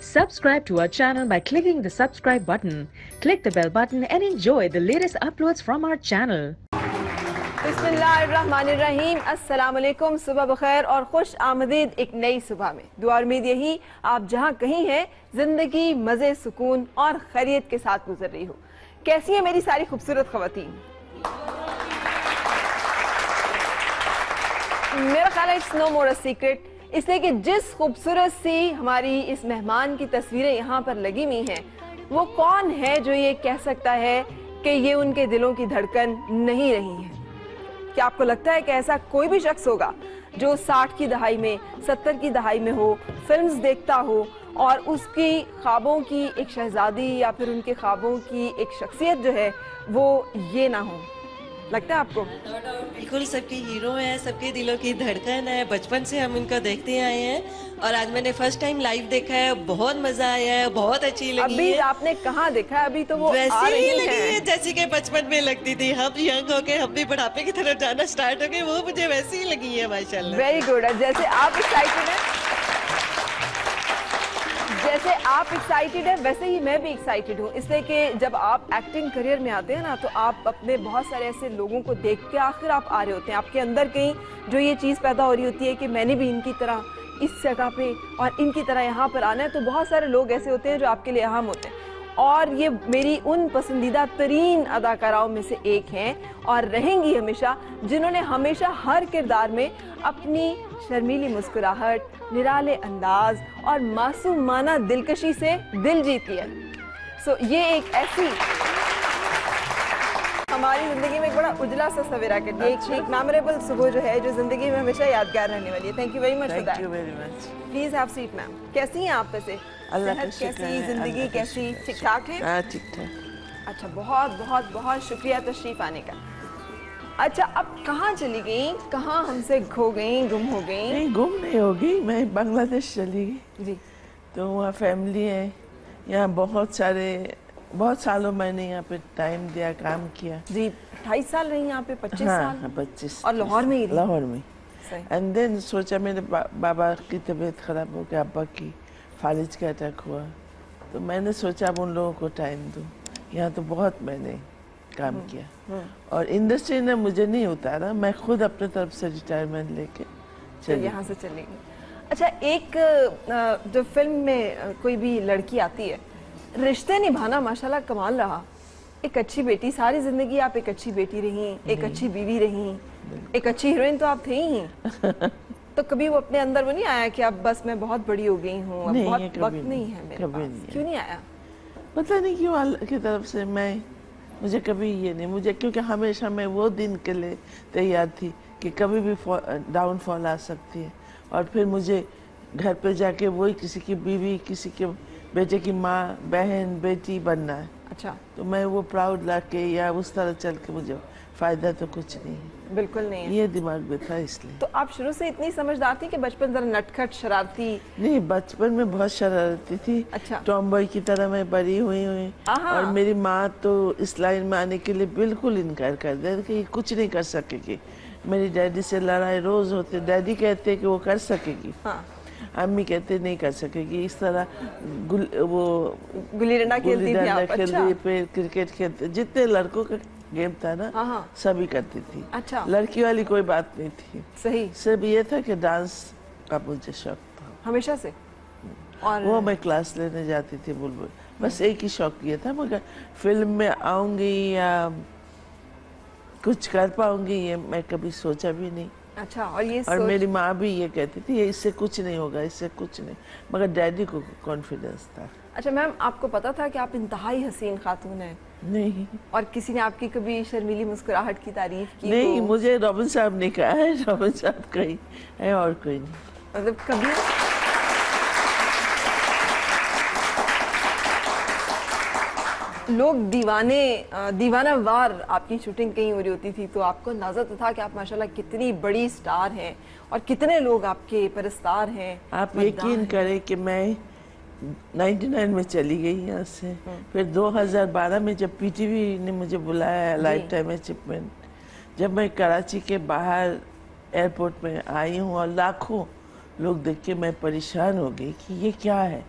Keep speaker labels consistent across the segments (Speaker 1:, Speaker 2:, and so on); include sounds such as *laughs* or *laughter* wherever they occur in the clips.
Speaker 1: Subscribe to our channel by clicking the subscribe button. Click the bell button and enjoy the latest uploads from our channel.
Speaker 2: بسم اللہ الرحمن الرحیم السلام علیکم صبح بخیر اور خوش آمدید ایک نئی صبح میں دعا امید یہی آپ جہاں کہیں ہیں زندگی مزے سکون اور خیریت کے ساتھ گزر رہی ہو کیسی ہیں میری ساری خوبصورت خواتین میرا خیال ہے it's no more a secret اس لیے کہ جس خوبصورت سی ہماری اس مہمان کی تصویریں یہاں پر لگی ہوئی ہیں، وہ کون ہے جو یہ کہہ سکتا ہے کہ یہ ان کے دلوں کی دھڑکن نہیں رہی ہے؟ کیا آپ کو لگتا ہے کہ ایسا کوئی بھی شخص ہوگا جو ساٹھ کی دہائی میں، ستر کی دہائی میں ہو، فلمز دیکھتا ہو اور اس کی خوابوں کی ایک شہزادی یا پھر ان کے خوابوں کی ایک شخصیت جو ہے وہ یہ نہ ہو؟ لگتا ہے آپ کو؟
Speaker 3: بالکل سب کے ہیرو ہیں سب کے دلوں کی دھڑکن ہے بچپن سے ہم ان کو دیکھتے آئے ہیں اور آج میں نے فرسٹ ٹائم لائف دیکھا ہے بہت مزہ آیا ہے بہت اچھی لگی ابھی
Speaker 2: آپ نے کہاں دیکھا ہے؟ ابھی تو وہ ویسے ہی لگی ہے
Speaker 3: جیسے کہ بچپن میں لگتی تھی۔ ہم ینگ ہو کے ہم بھی بڑھاپے کی طرف جانا سٹارٹ ہو گئے وہ مجھے ویسے ہی لگی ہے ماشاءاللہ۔ ویری
Speaker 2: گڈ جیسے آپ ایکسائٹڈ ہیں جیسے آپ ایکسائٹیڈ ہیں، ویسے ہی میں بھی ایکسائٹیڈ ہوں۔ اس لیے کہ جب آپ ایکٹنگ کریئر میں آتے ہیں نا، تو آپ اپنے بہت سارے ایسے لوگوں کو دیکھ کے آخر آپ آ رہے ہوتے ہیں۔ آپ کے اندر کہیں جو یہ چیز پیدا ہو رہی ہوتی ہے کہ میں نے بھی ان کی طرح اس جگہ پہ اور ان کی طرح یہاں پر آنا ہے، تو بہت سارے لوگ ایسے ہوتے ہیں جو آپ کے لیے اہم ہوتے ہیں۔ اور یہ میری ان پسندیدہ ترین اداکاراؤں میں سے ایک ہیں اور رہیں گی ہمیشہ جنہوں نے ہمیشہ ہر کردار میں اپنی شرمیلی مسکراہٹ نرالے انداز اور معصومانہ دلکشی سے دل جیتی ہے۔ سو یہ ایک ایسی ہماری زندگی میں ایک بڑا اجلا سا سویرا کر دیا ایک ایک میموریبل صبح جو ہے جو زندگی میں ہمیشہ یادگار رہنے والی ہے۔ Thank you very
Speaker 4: much
Speaker 2: please have seat ma'am کیسی ہیں آپ پیسے
Speaker 4: اللہ کیسی زندگی کیسی؟ ٹھیک ٹھاک ہے؟ ہاں، ٹھیک ٹھاک۔
Speaker 2: اچھا بہت بہت بہت شکریہ تشریف آنے کا۔ اچھا اب کہاں چلی گئیں؟ کہاں ہم سے کھو گئیں؟ گم ہو گئیں؟ نہیں
Speaker 4: گم نہیں ہوگی میں بنگلہ دیش چلی گئی۔
Speaker 2: جی۔
Speaker 4: تو وہاں فیملی ہے یہاں بہت سارے بہت سالوں میں نے یہاں پہ ٹائم دیا کام کیا۔
Speaker 2: جی اٹھائیس سال رہی یہاں پہ پچیس ہاں، سال؟ ہاں،
Speaker 4: پچیس۔ اور لاہور میں ہی لاہور میں۔ اینڈ دین سوچا میرے بابا کی طبیعت خراب ہو گیا ابا کی۔ فالج کا اٹیک ہوا۔ تو میں نے سوچا اب ان لوگوں کو ٹائم دوں۔ یہاں تو بہت میں نے کام کیا۔ اور انڈسٹری نے مجھے نہیں اتارا میں خود اپنے طرف سے ریٹائرمنٹ لے کے چلی۔ یہاں
Speaker 2: سے چلی۔ گئی اچھا ایک جو فلم میں کوئی بھی لڑکی آتی ہے رشتے نبھانا ماشاءاللہ کمال رہا۔ ایک اچھی بیٹی ساری زندگی آپ ایک اچھی بیٹی رہی ایک جی۔ اچھی بیوی رہی ایک اچھی ہیروئن تو آپ تھے ہی
Speaker 4: *laughs*
Speaker 2: تو کبھی وہ اپنے اندر وہ نہیں آیا کہ اب بس میں بہت بڑی ہو گئی ہوں بہت وقت نہیں ہے میرے پاس۔ کیوں نہیں آیا؟
Speaker 4: پتہ نہیں کیوں اللہ کی طرف سے میں مجھے کبھی یہ نہیں مجھے کیونکہ ہمیشہ میں وہ دن کے لیے تیار تھی کہ کبھی بھی ڈاؤن فال آ سکتی ہے۔ اور پھر مجھے گھر پہ جا کے وہی کسی کی بیوی کسی کے بیٹے کی ماں بہن بیٹی بننا ہے۔
Speaker 2: اچھا۔
Speaker 4: تو میں وہ پراؤڈ لا کے یا اس طرح چل کے مجھے فائدہ تو کچھ نہیں ہے۔
Speaker 2: بالکل نہیں ہے۔
Speaker 4: یہ دماغ میں تھا اس لیے۔
Speaker 2: تو آپ شروع سے اتنی سمجھدار تھی کہ بچپن ذرا نٹکھٹ شرارتی۔
Speaker 4: نہیں بچپن میں بہت شرارتی تھی۔ اچھا۔ ٹام بوائے کی طرح میں بڑی ہوئی ہوئی۔ اور میری ماں تو اس لائن میں آنے کے لیے بالکل انکار کر دیا کہ یہ کچھ نہیں کر سکے گی۔ میری ڈیڈی سے لڑائی روز ہوتے ڈیڈی کہتے کہ وہ کر سکے گی۔
Speaker 2: ہاں۔
Speaker 4: امی کہتے نہیں کر سکے گی اس طرح وہ
Speaker 2: گلی ڈنڈا کھیلتی تھی آپ اچھا۔
Speaker 4: کرکٹ کھیلتے جتنے لڑکوں کا گیم تھا نا
Speaker 2: ہاں، ہاں۔
Speaker 4: سبھی کرتی تھی۔
Speaker 2: اچھا۔
Speaker 4: لڑکی والی کوئی بات نہیں تھی۔
Speaker 2: سب
Speaker 4: صرف یہ تھا کہ ڈانس کا مجھے شوق تھا۔
Speaker 2: ہمیشہ سے؟
Speaker 4: وہ میں کلاس لینے جاتی تھی بلبل۔ بس ایک ہی شوق یہ تھا مگر فلم میں آؤں گی یا کچھ کر پاؤں گی یہ میں کبھی سوچا بھی نہیں۔
Speaker 2: اچھا اور میری
Speaker 4: ماں بھی یہ کہتی تھی یہ اس سے کچھ نہیں ہوگا اس سے کچھ نہیں۔ مگر ڈیڈی کو کانفیڈنس تھا۔
Speaker 2: اچھا میم آپ کو پتا تھا کہ آپ انتہائی حسین خاتون ہیں۔
Speaker 4: نہیں۔
Speaker 2: اور کسی نے آپ کی کبھی شرمیلی مسکراہٹ کی تعریف کی نہیں
Speaker 4: مجھے رابن صاحب نے کہا ہے رابن صاحب کہیں ہے اور کوئی نہیں۔
Speaker 2: مطلب کبھی لوگ دیوانے دیوانہ وار آپ کی شوٹنگ کہیں ہو رہی ہوتی تھی تو آپ کو اندازہ تو تھا کہ آپ ماشاءاللہ کتنی بڑی سٹار ہیں اور کتنے لوگ آپ کے پرستار ہیں۔ آپ
Speaker 4: یقین کریں کہ میں نائنٹی نائن میں چلی گئی یہاں سے۔ ہاں۔ پھر دو ہزار بارہ میں جب پی ٹی وی نے مجھے بلایا ہے لائف ٹائم اچیومنٹ جب میں کراچی کے باہر ایئرپورٹ میں آئی ہوں اور لاکھوں لوگ دیکھ کے میں پریشان ہو گئی کہ یہ کیا ہے۔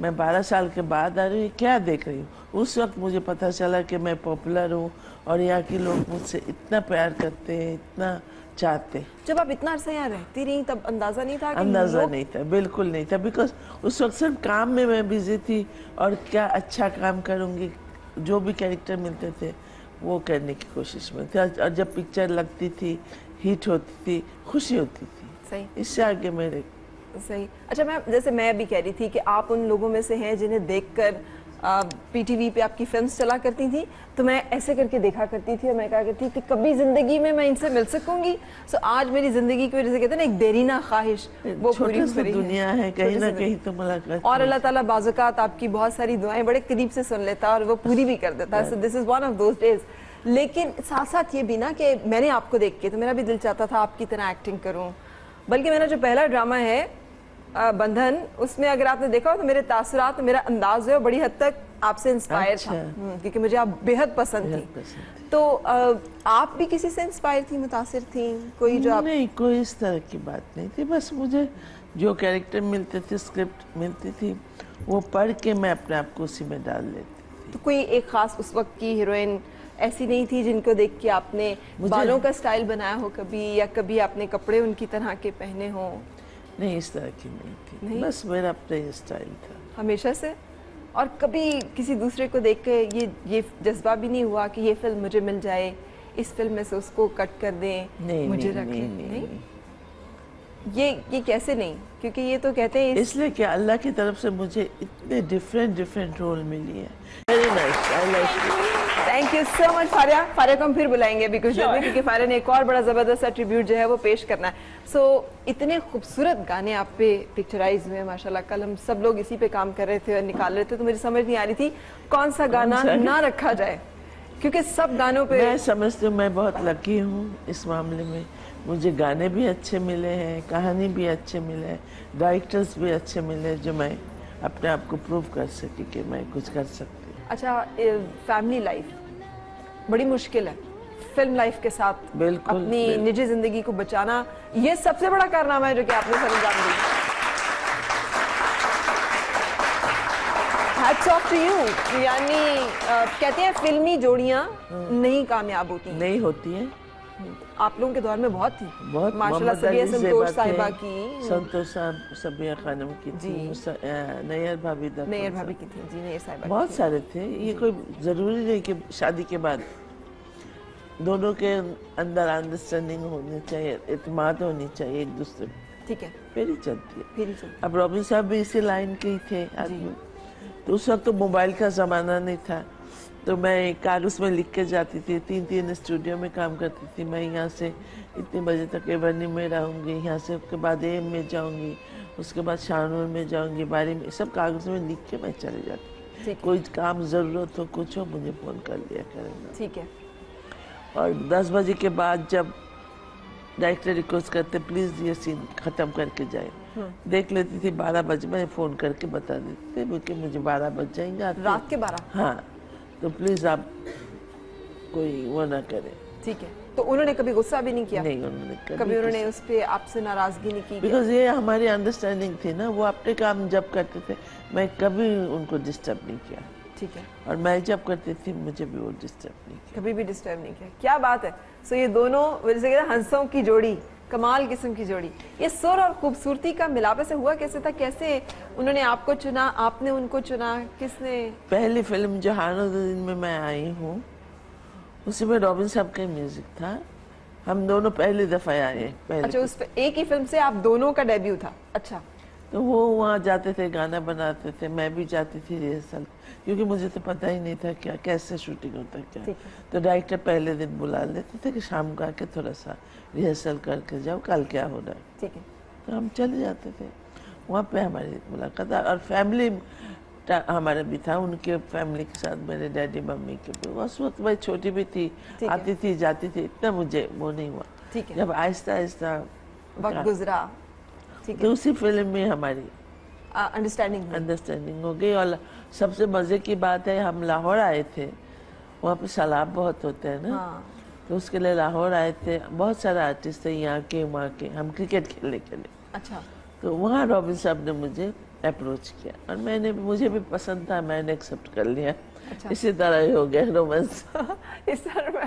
Speaker 4: میں بارہ سال کے بعد آ رہی ہوں کیا دیکھ رہی ہوں؟ اس وقت مجھے پتہ چلا کہ میں پاپولر ہوں اور یہاں کے لوگ مجھ سے اتنا پیار کرتے ہیں اتنا چاہتے
Speaker 2: جب آپ اتنا عرصہ یہاں رہتی رہی تب اندازہ نہیں تھا اندازہ
Speaker 4: نہیں تھا بالکل نہیں تھا بیکاز اس وقت صرف کام میں میں بزی تھی اور کیا اچھا کام کروں گی جو بھی کیریکٹر ملتے تھے وہ کرنے کی کوشش میں تھی۔ اور جب پکچر لگتی تھی ہیٹ ہوتی تھی خوشی ہوتی تھی۔
Speaker 2: صحیح۔
Speaker 4: اس سے آگے میرے
Speaker 2: صحیح۔ اچھا میں جیسے میں ابھی کہہ رہی تھی کہ آپ ان لوگوں میں سے ہیں جنہیں دیکھ کر پی ٹی وی پہ آپ کی فلمز چلا کرتی تھی تو میں ایسے کر کے دیکھا کرتی تھی اور میں کہا کرتی کہ کبھی زندگی میں میں ان سے مل سکوں گی۔ سو آج میری زندگی کی وجہ سے کہتے ہیں نا ایک دیرینہ خواہش وہ پوری دنیا
Speaker 4: ہے کہیں نہ کہیں تو ملاقات اور اللہ
Speaker 2: تعالیٰ بعض اوقات آپ کی بہت ساری دعائیں بڑے قریب سے سن لیتا اور وہ پوری بھی کر دیتا۔ So this is one of those days لیکن ساتھ ساتھ یہ بھی نا کہ میں نے آپ کو دیکھ کے تو میرا بھی دل چاہتا تھا آپ کی طرح ایکٹنگ کروں۔ بلکہ میرا جو پہلا ڈرامہ ہے بندھن اس میں اگر آپ نے دیکھا ہو تو میرے تاثرات میرا انداز ہے بڑی حد تک آپ سے انسپائر تھا۔ اچھا۔ کیونکہ مجھے آپ بہت پسند
Speaker 4: تھی
Speaker 2: تو آپ بھی کسی سے انسپائر تھی متاثر تھی کوئی جو آپ
Speaker 4: نہیں کوئی اس طرح کی بات نہیں تھی۔ بس مجھے جو کیریکٹر ملتے تھے سکرپٹ ملتی تھی وہ پڑھ کے میں اپنے آپ کو اسی میں ڈال لیتی تھی۔
Speaker 2: تو کوئی ایک خاص اس وقت کی ہیروین ایسی نہیں تھی جن کو دیکھ کے آپ نے بالوں کا سٹائل بنایا ہو کبھی یا کبھی آپ نے کپڑے ان کی طرح کے پہنے ہوں؟
Speaker 4: نہیں اس طرح کی نہیں تھی۔ بس میرا اپنا ہی اسٹائل تھا۔
Speaker 2: ہمیشہ سے؟ اور کبھی کسی دوسرے کو دیکھ کے یہ یہ جذبہ بھی نہیں ہوا کہ یہ فلم مجھے مل جائے اس فلم میں سے اس کو کٹ کر دیں
Speaker 4: مجھے رکھیں
Speaker 2: یہ یہ کیسے نہیں؟ کیونکہ یہ تو کہتے ہیں اس
Speaker 4: لیے کہ اللہ کی طرف سے مجھے اتنے ڈفرینٹ ڈفرینٹ رول ملی ہے very nice I like
Speaker 2: thank you so much Faria Faria کو ہم پھر بلائیں گے کیونکہ فاریہ نے ایک اور بڑا زبردست ایٹریبیوٹ جو ہے وہ پیش کرنا ہے سو اتنے خوبصورت گانے آپ پہ پکچرائز ہوئے ماشاء اللہ کل ہم سب لوگ اسی پہ کام کر رہے تھے اور نکال رہے تھے تو مجھے سمجھ نہیں آ رہی تھی کون سا گانا نہ رکھا جائے کیونکہ سب گانوں پہ میں
Speaker 4: سمجھتی ہوں میں بہت لکی ہوں اس معاملے میں مجھے گانے بھی اچھے ملے ہیں کہانی بھی اچھے ملے ہیں ڈائریکٹرز بھی اچھے ملے جو میں اپنے آپ کو پروف کر سکی کہ میں کچھ کر سکتی
Speaker 2: اچھا فیملی لائف بڑی مشکل ہے۔ فلم لائف کے ساتھ
Speaker 4: اپنی
Speaker 2: نجی زندگی کو بچانا یہ سب سے بڑا کارنامہ ہے جو کہ آپ نے سر انجام دیا ہیٹس آف ٹو یو یعنی کہتے ہیں فلمی جوڑیاں ہاں۔ نہیں کامیاب ہوتی۔ ہیں
Speaker 4: نہیں ہوتی ہیں۔
Speaker 2: آپ لوگوں کے دور میں بہت تھی۔
Speaker 4: بہت ماشاءاللہ سبیہ سنتوش صاحبہ
Speaker 2: کی۔ سنتوش
Speaker 4: صاحب سبیہ خانم کی تھی جی۔ نیر بھابی در نیر بھابی
Speaker 2: کی تھی جی نیر صاحبہ بہت
Speaker 4: سارے تھے۔ یہ جی۔ کوئی ضروری نہیں کہ شادی کے بعد دونوں کے اندر انڈرسٹینڈنگ ہونی چاہیے اعتماد ہونی چاہیے ایک دوسرے میں
Speaker 2: ٹھیک ہے۔
Speaker 4: پھر ہی چلتی
Speaker 2: ہے۔
Speaker 4: اب رابن صاحب بھی اسی لائن کے ہی تھے۔ جی۔ تو اس وقت تو موبائل کا زمانہ نہیں تھا۔ تو میں کاغذ میں لکھ کے جاتی تھی تین تین اسٹوڈیو میں کام کرتی تھی۔ میں یہاں سے اتنے بجے تک ایورنی میں رہوں گی یہاں سے اس کے بعد ایم میں جاؤں گی اس کے بعد شاہنور میں جاؤں گی باری میں سب کاغذ میں لکھ کے میں چلے جاتی تھی کوئی کام ضرورت ہو کچھ ہو مجھے فون کر لیا کریں گا
Speaker 2: ٹھیک ہے۔
Speaker 4: اور دس بجے کے بعد جب ڈائریکٹر ریکویسٹ کرتے پلیز یہ سین ختم کر کے جائیں۔
Speaker 2: ہاں۔
Speaker 4: دیکھ لیتی تھی بارہ بجے میں فون کر کے بتا دیتی تھی کہ مجھے بارہ بج جائیں گے رات
Speaker 2: کے بارہ؟
Speaker 4: ہاں۔ تو پلیز آپ کوئی وہ نہ کریں۔
Speaker 2: ٹھیک ہے۔ تو انہوں نے کبھی غصہ بھی نہیں کیا؟
Speaker 4: نہیں انہوں نے کبھی انہوں نے
Speaker 2: اس پہ آپ سے ناراضگی نہیں کی بیکاز
Speaker 4: یہ ہماری انڈرسٹینڈنگ تھی نا وہ اپنے کام جب کرتے تھے میں کبھی ان کو ڈسٹرب نہیں کیا۔
Speaker 2: ٹھیک ہے۔
Speaker 4: اور میں جب کرتی تھی مجھے بھی وہ ڈسٹرب نہیں کیا۔
Speaker 2: کبھی بھی ڈسٹرب نہیں کیا۔ کیا بات ہے؟ سو یہ دونوں ہنسوں کی جوڑی۔ کمال قسم کی جوڑی۔ یہ سر اور خوبصورتی کا ملاوے سے ہوا کیسے تھا؟ کیسے انہوں نے آپ کو چنا؟ آپ نے ان کو چنا؟ کس نے؟
Speaker 4: پہلی فلم جہان الدین میں میں آئی ہوں۔ اسی میں رابن صاحب کا میوزک تھا۔ ہم دونوں پہلی دفعہ آئے اچھا اس
Speaker 2: پہ ایک ہی فلم سے آپ دونوں کا ڈیبیو تھا۔ اچھا۔
Speaker 4: تو وہ وہاں جاتے تھے گانا بناتے تھے میں بھی جاتی تھی ریہرسل کیونکہ مجھے تو پتہ ہی نہیں تھا کیا کیسے شوٹنگ ہوتا کیا؟ تو ڈائریکٹر پہلے دن بلا لیتے تھے کہ شام کو آ کے تھوڑا سا ریہرسل کر کے جاؤ کل کیا ہو رہا ہے۔ تو ہم چلے جاتے تھے۔ وہاں پہ ہماری ملاقات اور فیملی ہمارا بھی تھا ان کے فیملی کے ساتھ میرے ڈیڈی ممی کے بھی۔ اس وقت میں چھوٹی بھی تھی آتی تھی جاتی تھی اتنا مجھے وہ نہیں ہوا۔ جب آہستہ آہستہ وقت
Speaker 2: گزرا۔ دوسری
Speaker 4: اسی فلم میں ہماری
Speaker 2: انڈرسٹینڈنگ
Speaker 4: ہو گئی اور سب سے مزے کی بات ہے ہم لاہور آئے تھے۔ وہاں پہ سیلاب بہت ہوتا ہے نا۔
Speaker 2: ہاں۔
Speaker 4: تو اس کے لیے لاہور آئے تھے۔ بہت سارے آرٹسٹ تھے یہاں کے وہاں کے۔ ہم کرکٹ کھیلنے کے لیے۔
Speaker 2: اچھا۔
Speaker 4: تو وہاں رابن صاحب نے مجھے اپروچ کیا اور میں نے مجھے بھی پسند تھا میں نے ایکسیپٹ کر لیا۔ اچھا۔ اسی طرح ہی ہو گیا *laughs* رومنس
Speaker 2: اس طرح